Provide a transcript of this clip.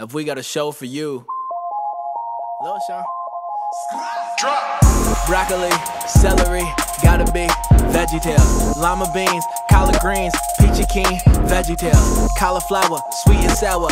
if we got a show for you. Lil Sean. Drop. Broccoli, celery, gotta be veggie VeggieTales. Lima beans, collard greens, peachy keen, VeggieTales. Cauliflower, sweet and sour,